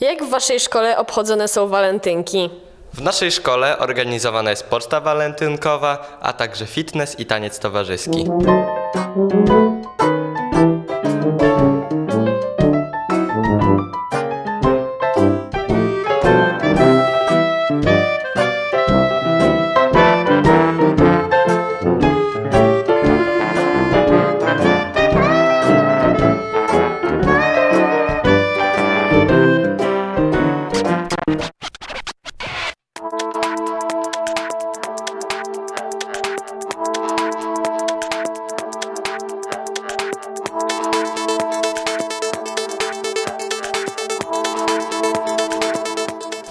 Jak w waszej szkole obchodzone są walentynki? W naszej szkole organizowana jest poczta walentynkowa, a także fitness i taniec towarzyski.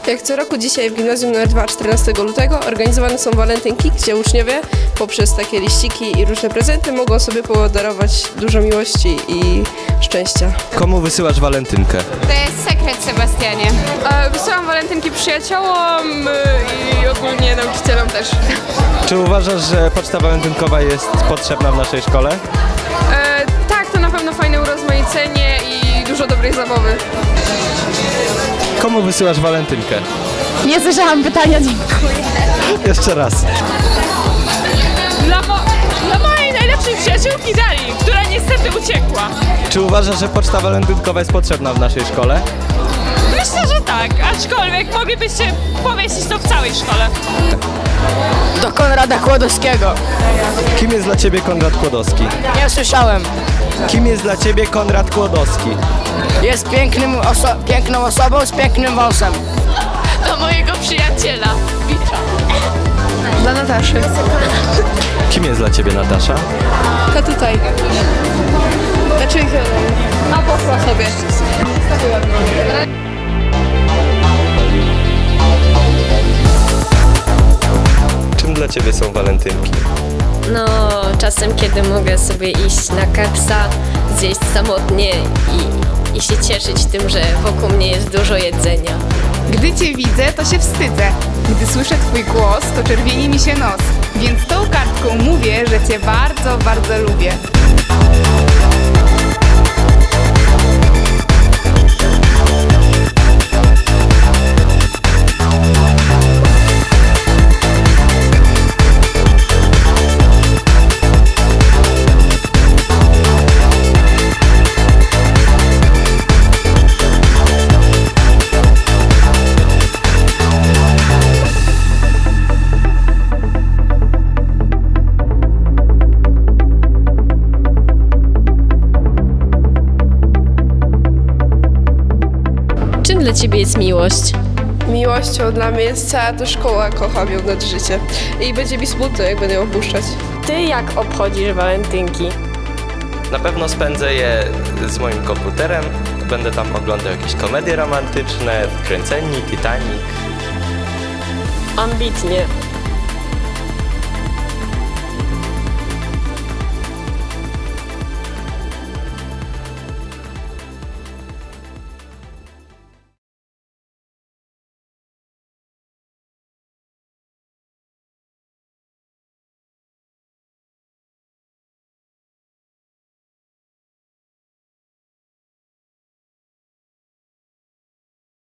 Jak co roku dzisiaj w gimnazjum nr 2 14 lutego organizowane są walentynki, gdzie uczniowie poprzez takie liściki i różne prezenty mogą sobie podarować dużo miłości i szczęścia. Komu wysyłasz walentynkę? To jest sekret, Sebastianie. Wysyłam walentynki przyjaciołom i ogólnie nauczycielom też. Czy uważasz, że poczta walentynkowa jest potrzebna w naszej szkole? tak, to na pewno fajne urozmaicenie i dużo dobrej zabawy. Komu wysyłasz walentynkę? Nie słyszałam pytania, dziękuję. Jeszcze raz. Dla, mo- dla mojej najlepszej przyjaciółki Darii, która niestety uciekła. Czy uważasz, że poczta walentynkowa jest potrzebna w naszej szkole? Myślę, że tak, aczkolwiek moglibyście pomieścić to w całej szkole. Do Konrada Kłodowskiego. Kim jest dla ciebie Konrad Kłodowski? Nie słyszałem. Kim jest dla ciebie Konrad Kłodowski? Jest pięknym oso- piękną osobą z pięknym wąsem. Do mojego przyjaciela. Dla Nataszy. Kim jest dla ciebie Natasza? Ta tutaj. Znaczy, a poszła sobie. Czym dla ciebie są walentynki? No, czasem kiedy mogę sobie iść na keksa, zjeść samotnie i, i się cieszyć tym, że wokół mnie jest dużo jedzenia. Gdy cię widzę, to się wstydzę. Gdy słyszę twój głos, to czerwieni mi się nos. Więc tą kartką mówię, że cię bardzo, bardzo lubię. Dla ciebie jest miłość? Miłością dla mnie jest cała ta szkoła, kocham ją nad życie. I będzie mi smutno, jak będę ją opuszczać. Ty jak obchodzisz walentynki? Na pewno spędzę je z moim komputerem. Będę tam oglądał jakieś komedie romantyczne, Wkręceni, Titanic. Ambitnie.